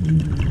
Mm-hmm.